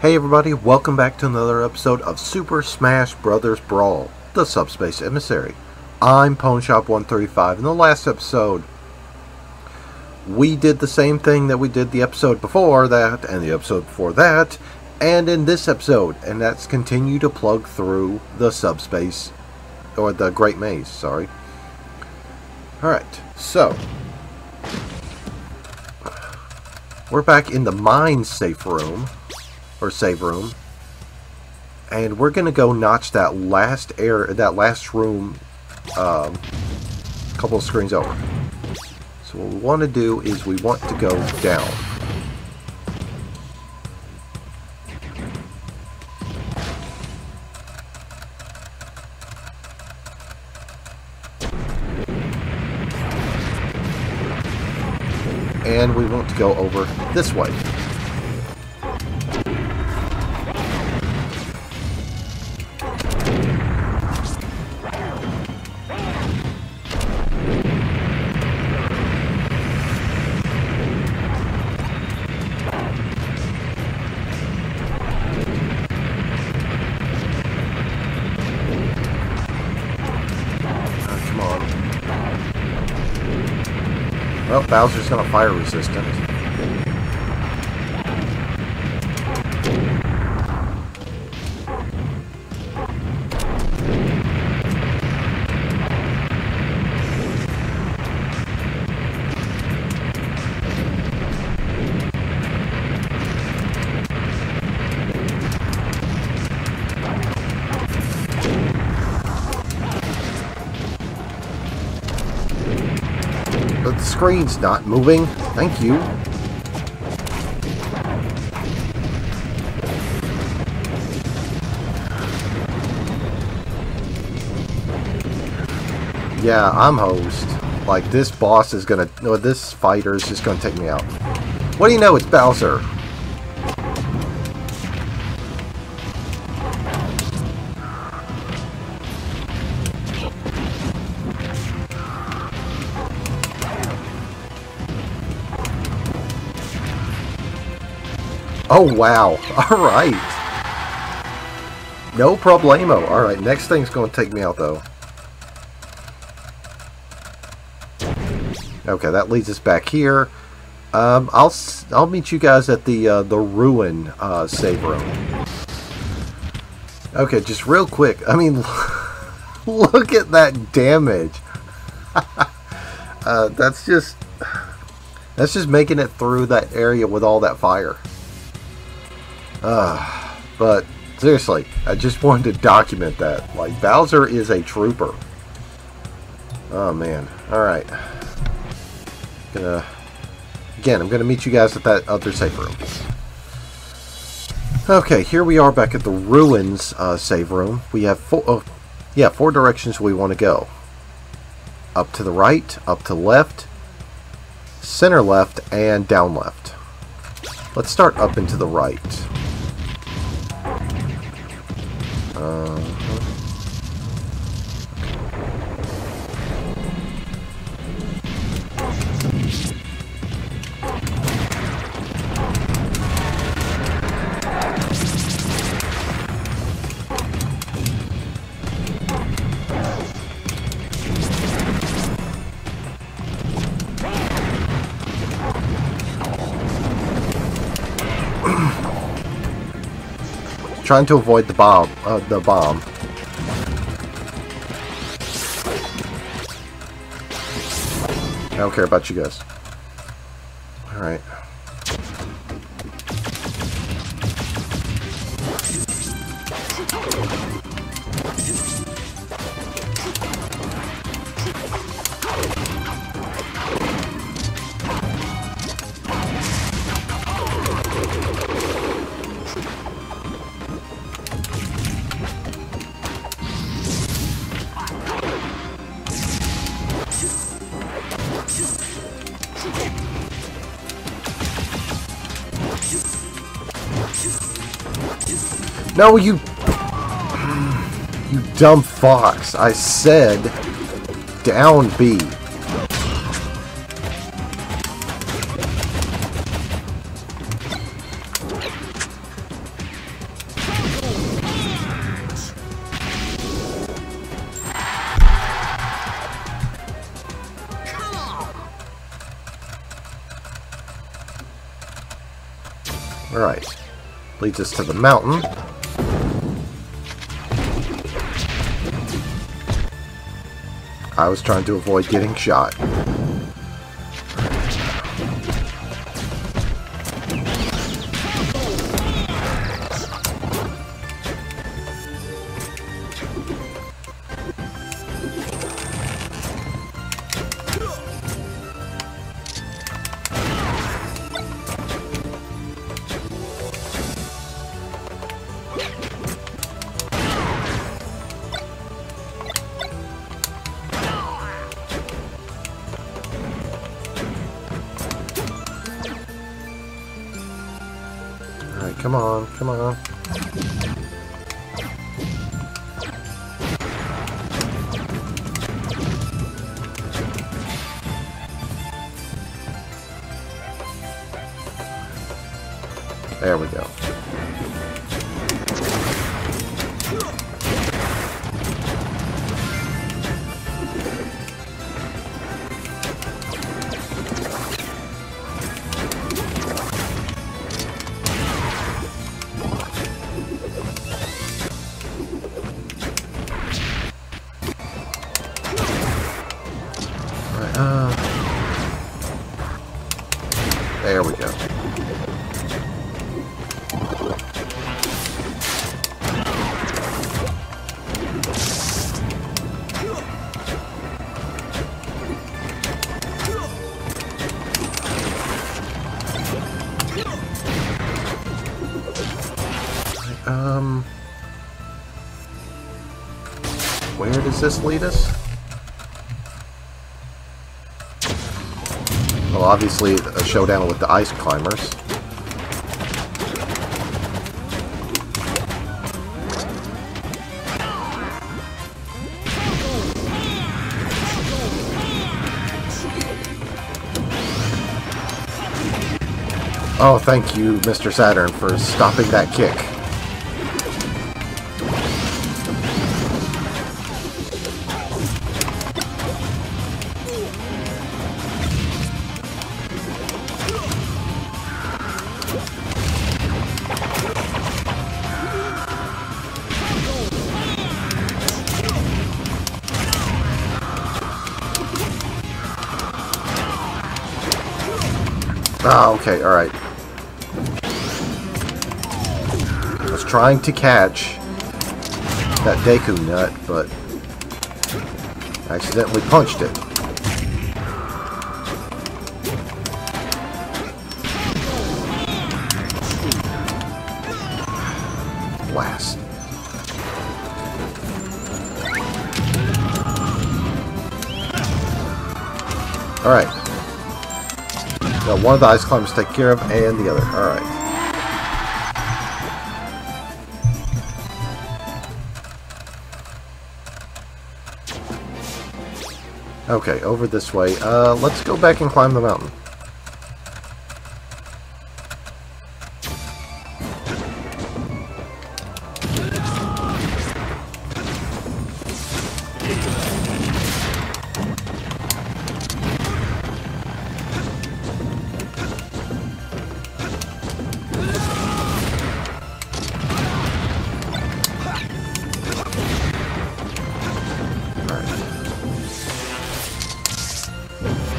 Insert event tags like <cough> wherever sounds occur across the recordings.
Hey everybody, welcome back to another episode of Super Smash Bros. Brawl, the Subspace Emissary. I'm PwnShop135. In the last episode, we did the same thing that we did the episode before that, and the episode before that, and in this episode, and that's continue to plug through the subspace, or the Great Maze, sorry. Alright, so, we're back in the mine safe room or save room. And we're gonna go notch that last air, that last room, um, a couple of screens over. So what we want to do is we want to go down. And we want to go over this way. Bowser's gonna fire resistant. Screen's not moving. Thank you. Yeah, I'm host. Like, this boss is gonna... No, this fighter is just gonna take me out. What do you know? It's Bowser. Oh, wow. <laughs> Alright. No problemo. Alright, next thing's going to take me out, though. Okay, that leads us back here. Um, I'll I'll meet you guys at the uh, the ruin uh, save room. Okay, just real quick. I mean, <laughs> look at that damage. <laughs> uh, that's just that's just making it through that area with all that fire. Uh, but seriously, I just wanted to document that. Like, Bowser is a trooper. Oh, man. Alright. Gonna... Again, I'm gonna meet you guys at that other safe room. Okay, here we are back at the Ruins uh, save room. We have four... Oh, yeah, four directions we want to go. Up to the right, up to left, center left, and down left. Let's start up and to the right. Trying to avoid the bomb. Uh, the bomb. I don't care about you guys. No, you... You dumb fox. I said down B. Alright. Leads us to the mountain. I was trying to avoid getting shot. Come on, come on. There we go. Does this lead us? Well, obviously, a showdown with the ice climbers. Oh, thank you, Mr. Saturn, for stopping that kick. Okay, alright. I was trying to catch that Deku nut, but I accidentally punched it. One of the ice climbers to take care of, and the other. Alright. Okay, over this way. Uh, let's go back and climb the mountain.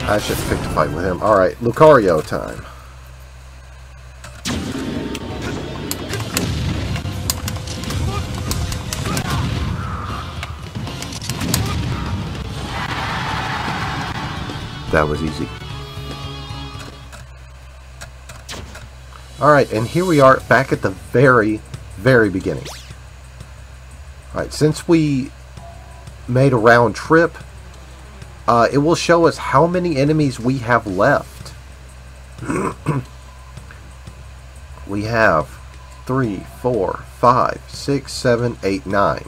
I should picked a fight with him. Alright, Lucario time. That was easy. Alright, and here we are back at the very, very beginning. Alright, since we made a round trip, uh, it will show us how many enemies we have left. <clears throat> we have three, four, five, six, seven, eight, nine.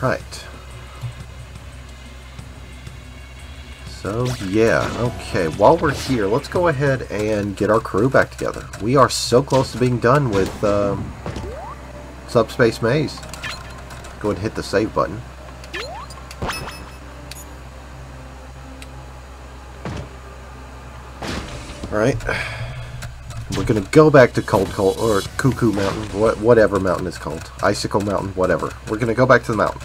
Right. So, yeah, okay. While we're here, let's go ahead and get our crew back together. We are so close to being done with um, Subspace Maze. Go ahead and hit the save button. Alright. we're gonna go back to Cold Cold or Cuckoo Mountain, what whatever mountain is called, Icicle Mountain, whatever. We're gonna go back to the mountain.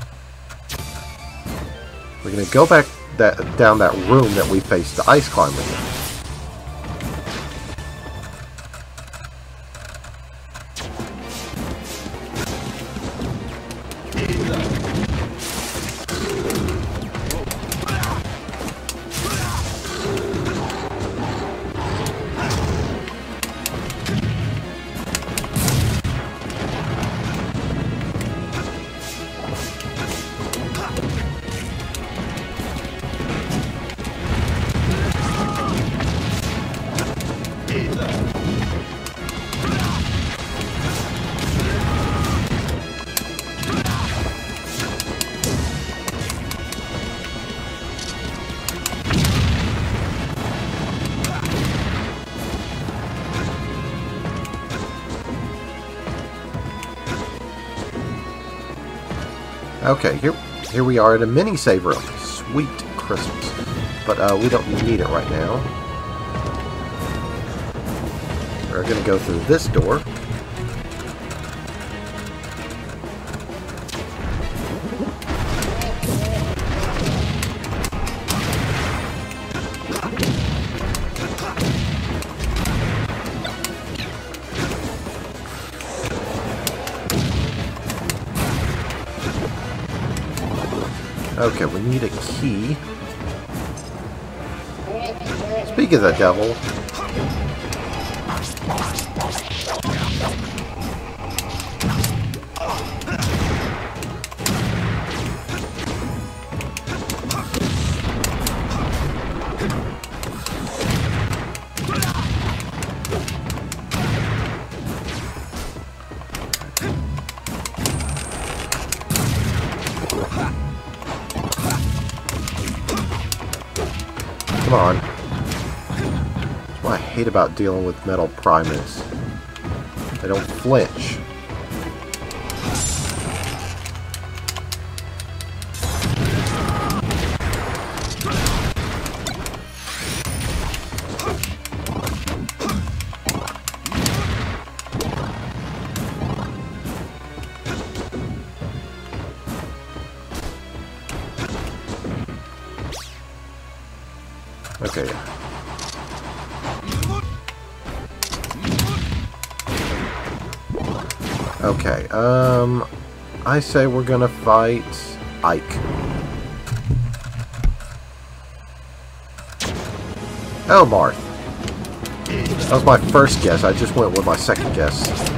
We're gonna go back that down that room that we faced the ice climber in. Here we are at a mini save room. Sweet Christmas. But uh, we don't need it right now. We're going to go through this door. Okay, we need a key. Speak of the devil. About dealing with metal Primids. They don't flinch. I say we're gonna fight Ike. Elmarth. That was my first guess. I just went with my second guess.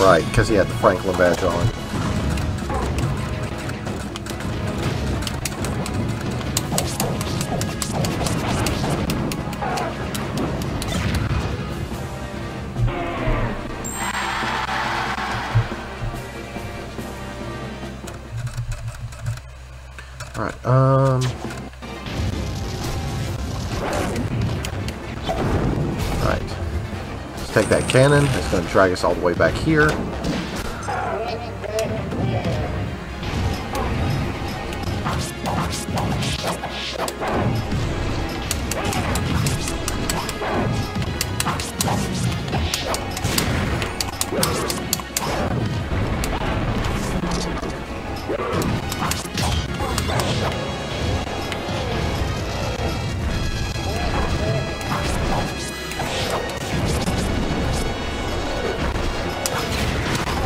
Right, because he had the Franklin badge on. Cannon. It's going to drag us all the way back here.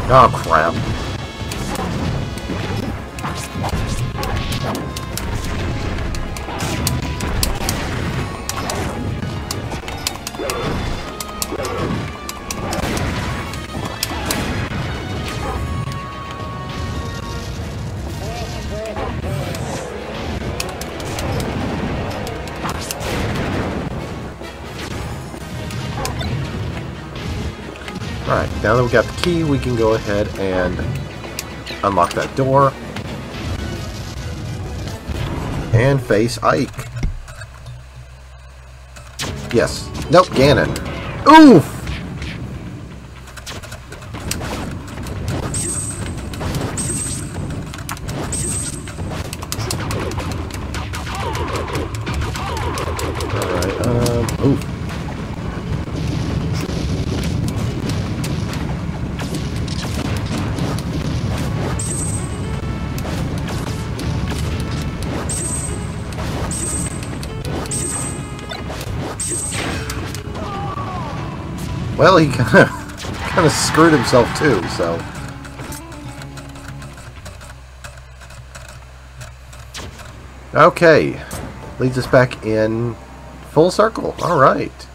Oh, crap. Key, we can go ahead and unlock that door. And face Ike. Yes. Nope, Ganon. Oof! Well, he kind of kind of screwed himself too. So. Okay, leads us back in full circle. All right.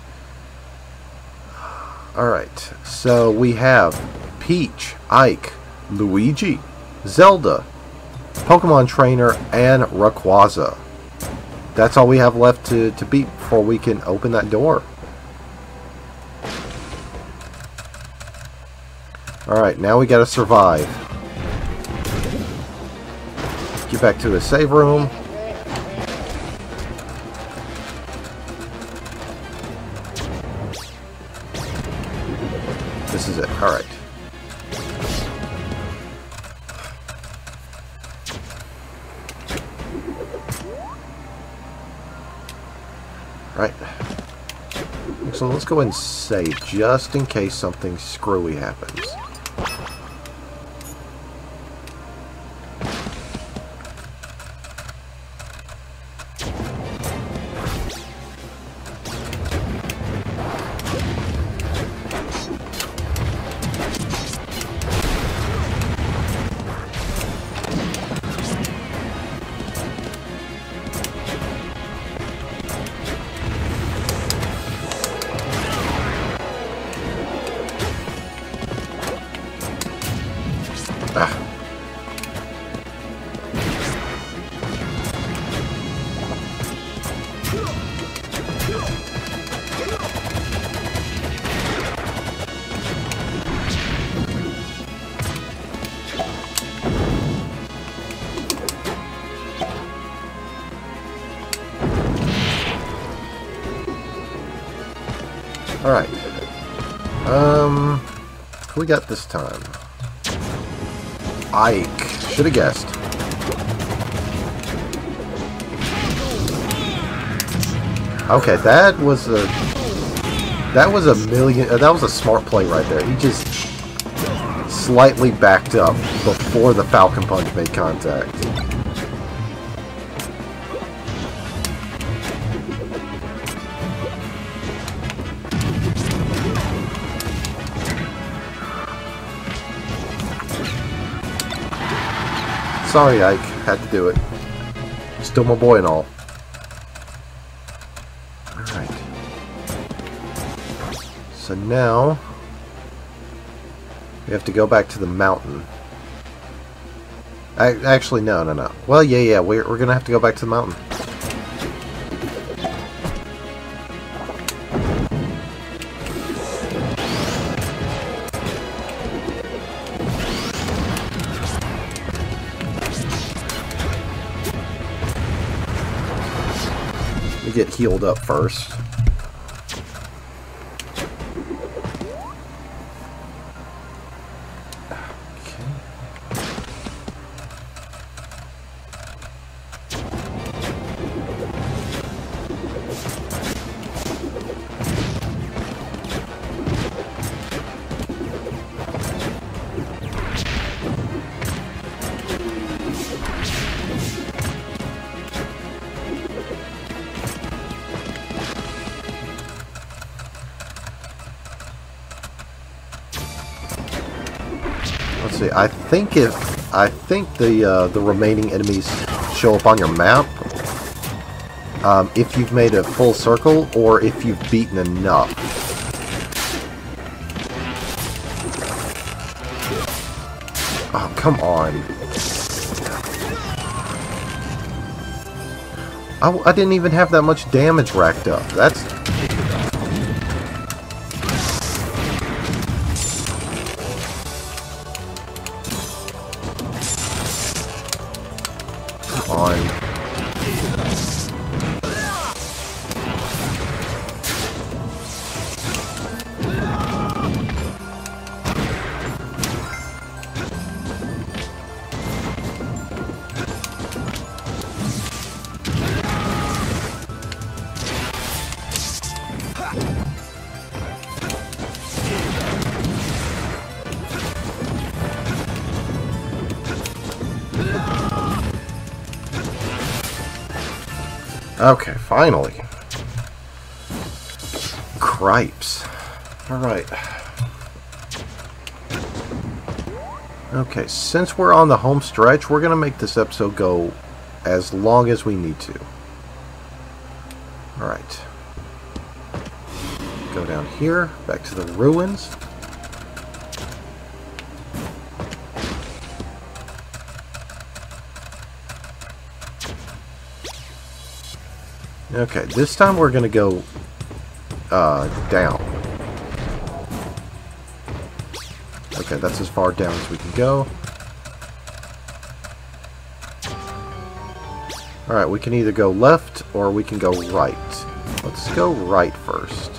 All right. So we have Peach, Ike, Luigi, Zelda, Pokemon Trainer, and Rayquaza. That's all we have left to, to beat before we can open that door. Alright, now we gotta survive. Get back to the save room. This is it. Alright. Right. So let's go and save just in case something screwy happens. We got this time? Ike. Should have guessed. Okay, that was a that was a million. Uh, that was a smart play right there. He just slightly backed up before the Falcon Punch made contact. Sorry, Ike. Had to do it. Still my boy and all. Alright. So now... We have to go back to the mountain. I, actually, no, no, no. Well, yeah, yeah, we're, we're gonna have to go back to the mountain. We get healed up first. Think if I think the uh, the remaining enemies show up on your map um, if you've made a full circle or if you've beaten enough. Oh, come on. I, I didn't even have that much damage racked up. That's Okay, finally. Cripes. Alright. Okay, since we're on the home stretch, we're going to make this episode go as long as we need to. Alright. Go down here, back to the ruins. Okay, this time we're going to go uh, down. Okay, that's as far down as we can go. Alright, we can either go left or we can go right. Let's go right first.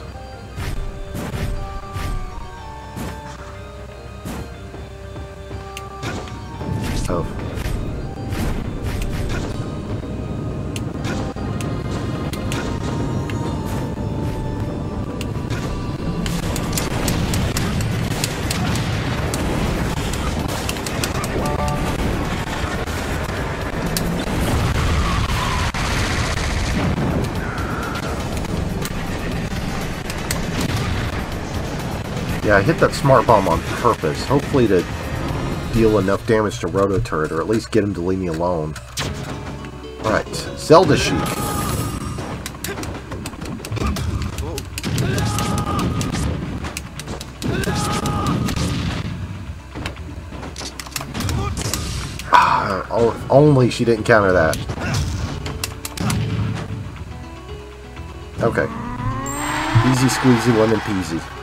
Yeah, I hit that smart bomb on purpose, hopefully to deal enough damage to Roturret, or at least get him to leave me alone. Alright, Zelda Sheik. Ah, only she didn't counter that. Okay. Easy squeezy lemon peasy.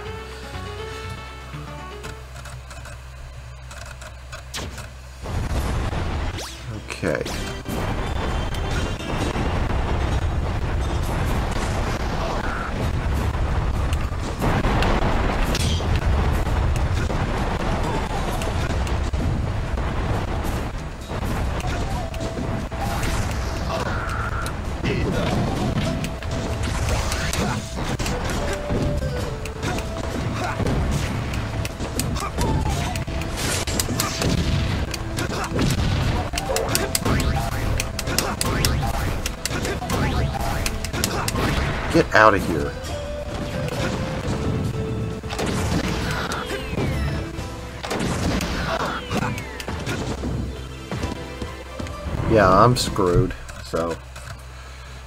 Yeah, I'm screwed. So,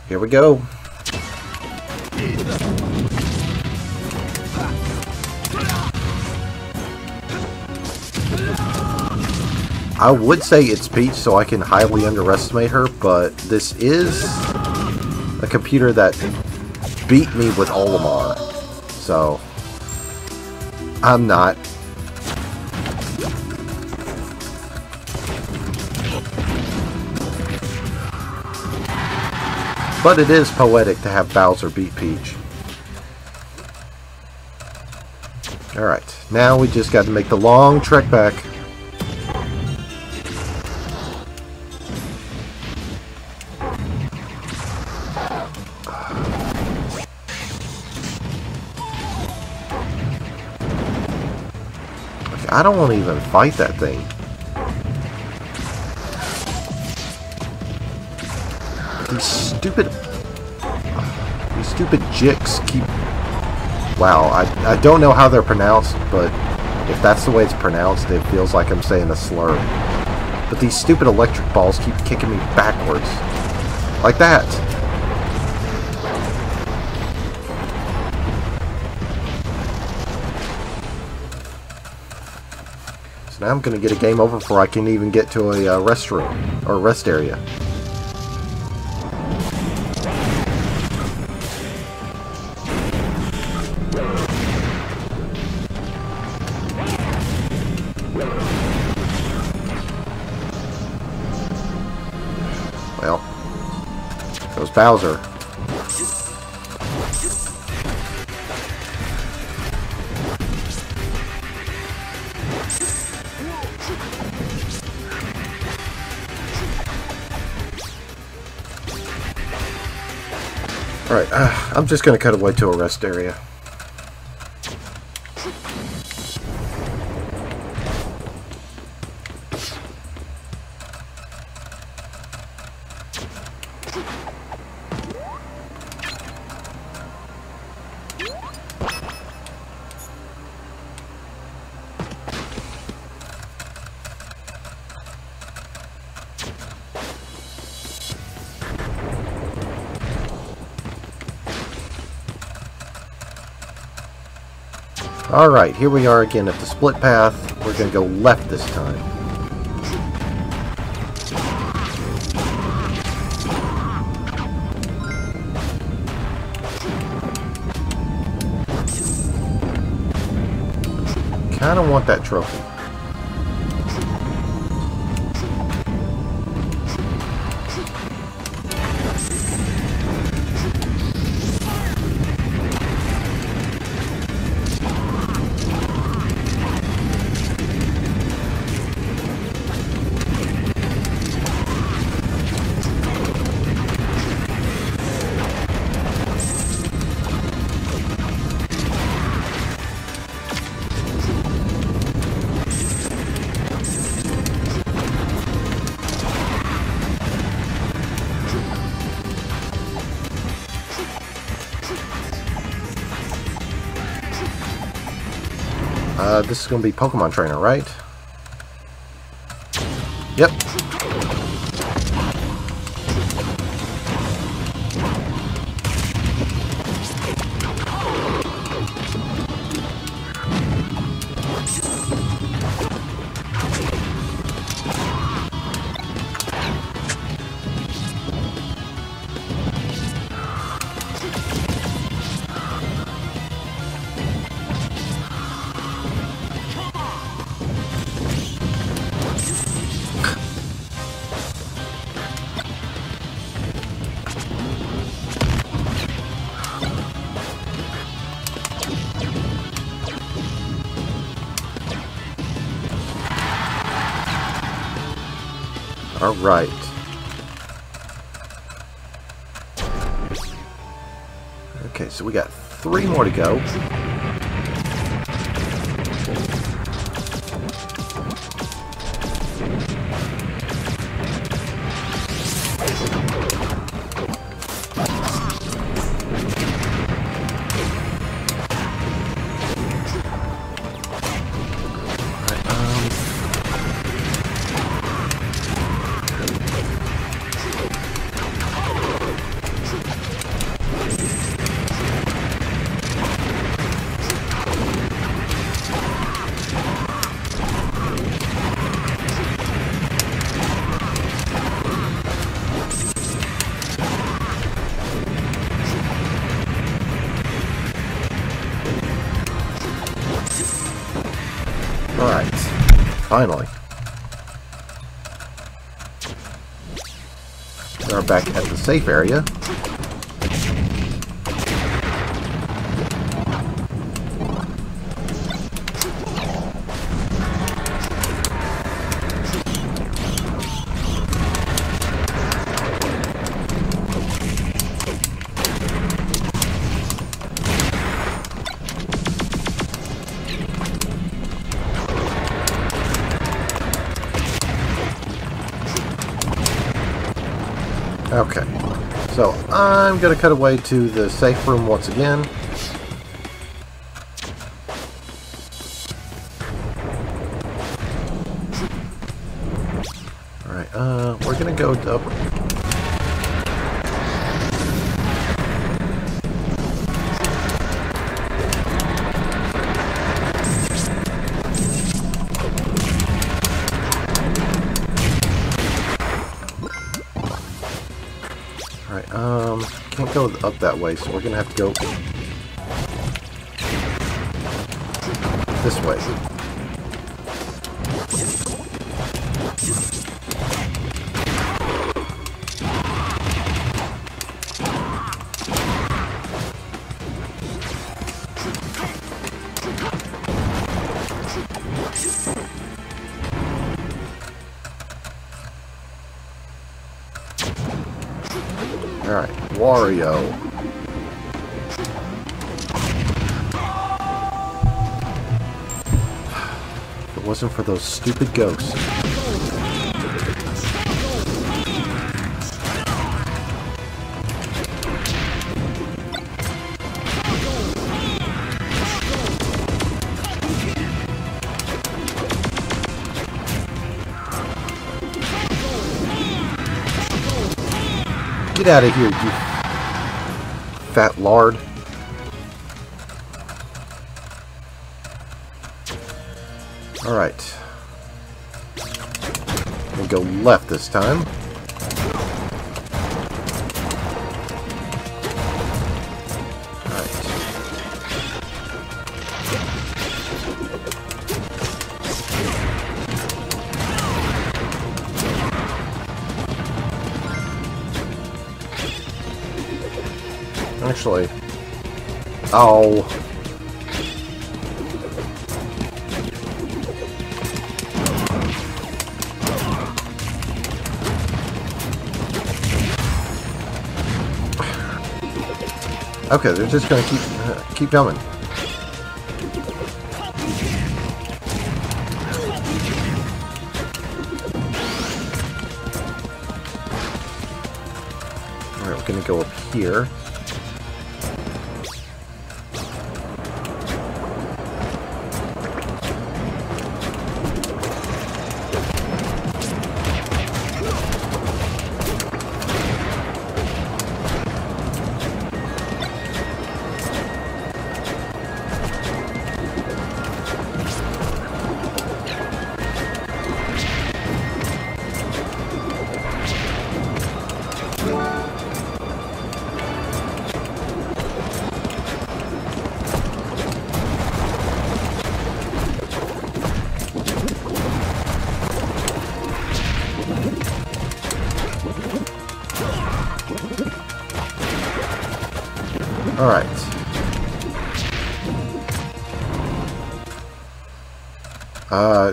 here we go. I would say it's Peach, so I can highly underestimate her, but this is a computer that beat me with Olimar. So, I'm not. But it is poetic to have Bowser beat Peach. Alright, now we just got to make the long trek back. <sighs> I don't want to even fight that thing. Stupid... These stupid Jyks keep... Wow, I, I don't know how they're pronounced, but if that's the way it's pronounced, it feels like I'm saying a slur. But these stupid electric balls keep kicking me backwards. Like that. So now I'm going to get a game over before I can even get to a uh, restroom, or rest area. Bowser. Alright, uh, I'm just going to cut away to a rest area. Alright, here we are again at the split path. We're going to go left this time. Kind of want that trophy. This is going to be Pokemon Trainer, right? All right. Okay, so we got three more to go. Safe area. Okay. So, I'm going to cut away to the safe room once again. That way, so we're gonna have to go this way. Those stupid ghosts. Get out of here, you fat lard. Go left this time. Actually. Oh. Okay, they're just gonna keep uh, keep coming. Alright, we're gonna go up here.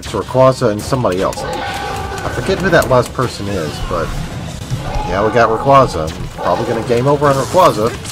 It's Rayquaza and somebody else. I forget who that last person is, but... Yeah, we got Rayquaza. Probably gonna game over on Rayquaza.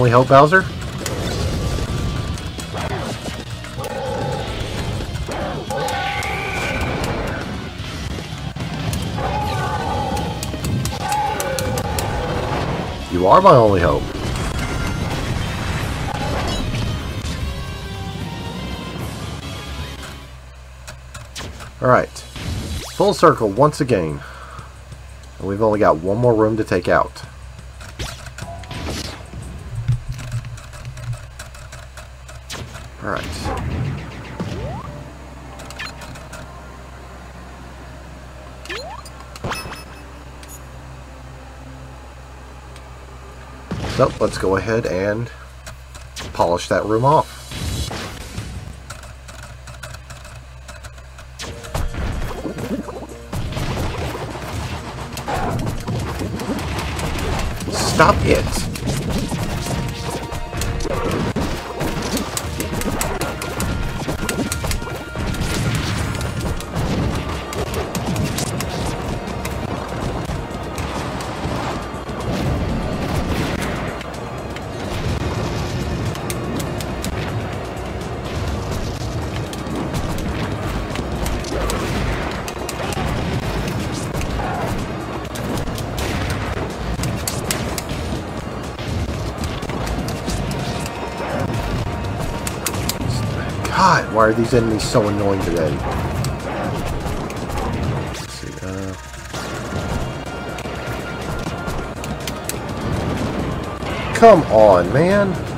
Only hope, Bowser? You are my only hope. Alright. Full circle once again. And we've only got one more room to take out. So, let's go ahead and polish that room off. Stop it! God, why are these enemies so annoying today? See, uh... Come on, man!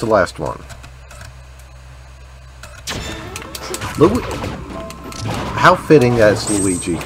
The last one? Lu How fitting that's Luigi.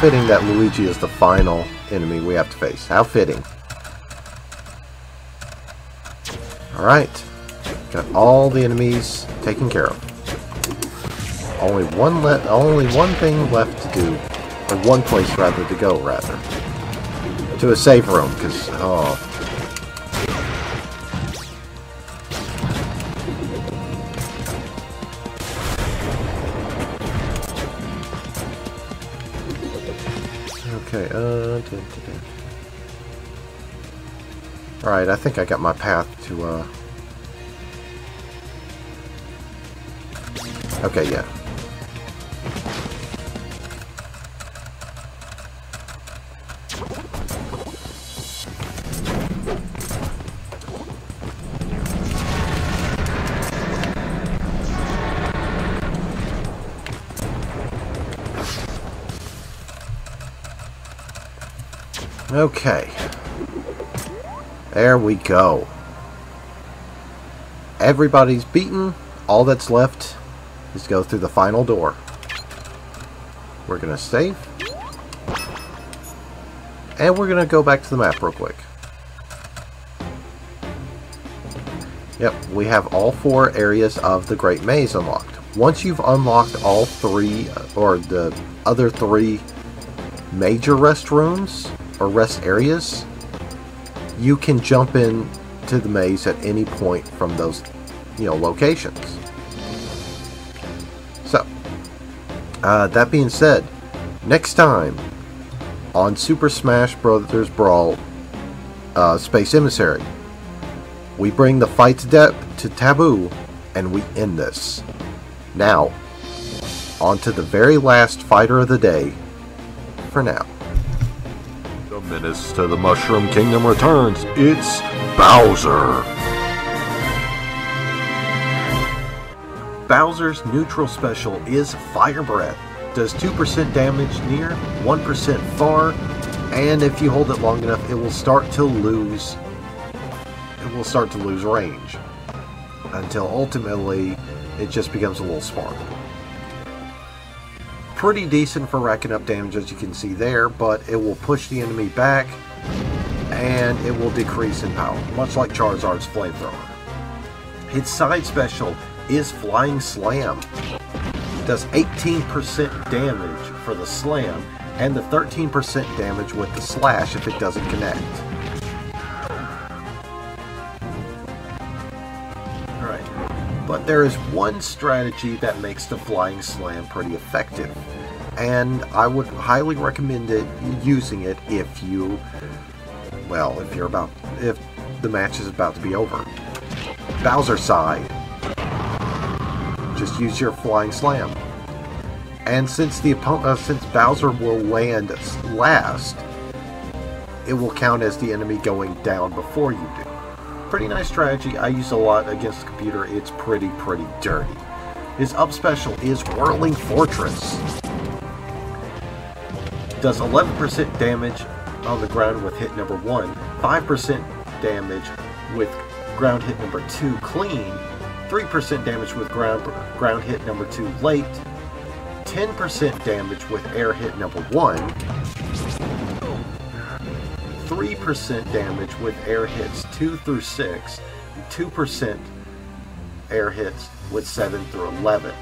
Fitting that Luigi is the final enemy we have to face. How fitting. Alright. Got all the enemies taken care of. Only one le only one thing left to do. Or one place rather to go rather. To a safe room, because oh Alright, I think I got my path to, uh... Okay, yeah. Okay. There we go. Everybody's beaten. All that's left is go through the final door. We're going to save. And we're going to go back to the map real quick. Yep, we have all four areas of the Great Maze unlocked. Once you've unlocked all three, or the other three major restrooms, or rest areas, you can jump in to the maze at any point from those, you know, locations. So, uh, that being said, next time on Super Smash Bros. Brawl uh, Space Emissary, we bring the fight to, to Taboo and we end this. Now, on to the very last fighter of the day for now. Menace to the Mushroom Kingdom returns. It's Bowser. Bowser's neutral special is Fire Breath. Does 2% damage near, 1% far, and if you hold it long enough, it will start to lose it will start to lose range until ultimately it just becomes a little spark pretty decent for racking up damage as you can see there, but it will push the enemy back and it will decrease in power, much like Charizard's Flamethrower. Its side special is Flying Slam. It does 18% damage for the slam and the 13% damage with the slash if it doesn't connect. But there is one strategy that makes the Flying Slam pretty effective. And I would highly recommend it using it if you well, if you're about if the match is about to be over. Bowser side. Just use your Flying Slam. And since the opponent uh, since Bowser will land last, it will count as the enemy going down before you do. Pretty nice strategy. I use a lot against the computer. It's pretty, pretty dirty. His up special is Whirling Fortress. Does 11% damage on the ground with hit number 1, 5% damage with ground hit number 2 clean, 3% damage with ground, ground hit number 2 late, 10% damage with air hit number 1, 3% damage with air hits 2 through 6, and 2% air hits with 7 through 11.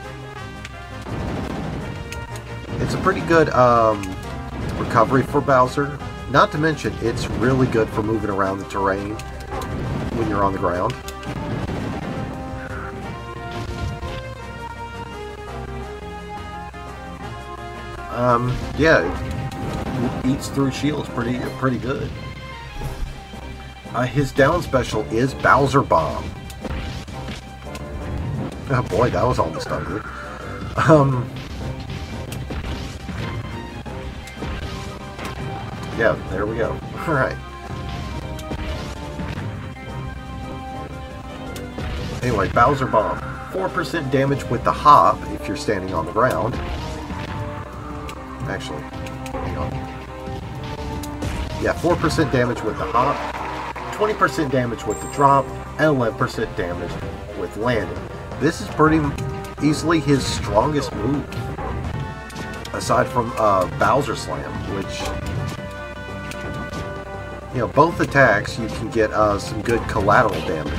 It's a pretty good um, recovery for Bowser. Not to mention, it's really good for moving around the terrain when you're on the ground. Um, yeah, eats through shields pretty pretty good. Uh, his down special is Bowser Bomb. Oh boy, that was almost ugly. Um, yeah, there we go. <laughs> Alright. Anyway, Bowser Bomb. 4% damage with the hop if you're standing on the ground. Actually. Yeah, 4% damage with the hop, 20% damage with the drop, and 11% damage with landing. This is pretty easily his strongest move, aside from uh, Bowser Slam, which, you know, both attacks you can get uh, some good collateral damage.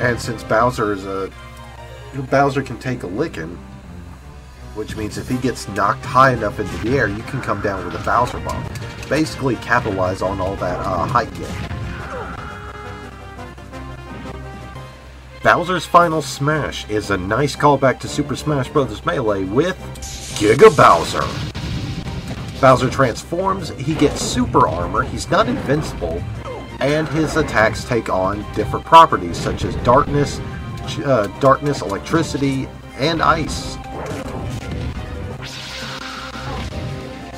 And since Bowser is a Bowser can take a licking, which means if he gets knocked high enough into the air, you can come down with a Bowser Bomb. Basically capitalize on all that uh, height gain. Bowser's Final Smash is a nice callback to Super Smash Bros. Melee with Giga Bowser. Bowser transforms, he gets super armor, he's not invincible, and his attacks take on different properties such as darkness, uh, darkness, electricity, and ice.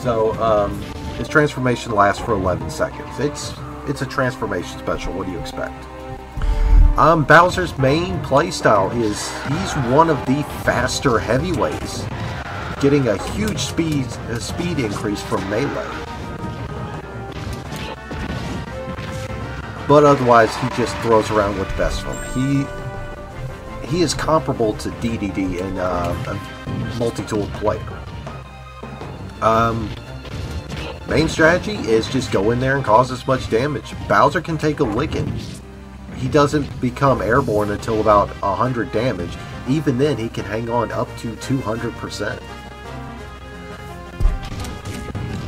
So um, his transformation lasts for 11 seconds. It's it's a transformation special. What do you expect? Um, Bowser's main playstyle is he's one of the faster heavyweights, getting a huge speed a speed increase from melee. But otherwise, he just throws around with the best of them. He he is comparable to DDD in uh, a multi-tool player. Um, main strategy is just go in there and cause as much damage. Bowser can take a licking he doesn't become airborne until about 100 damage. Even then, he can hang on up to 200%.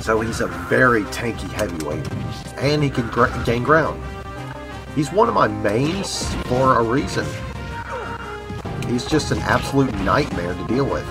So he's a very tanky heavyweight. And he can gain ground. He's one of my mains for a reason. He's just an absolute nightmare to deal with.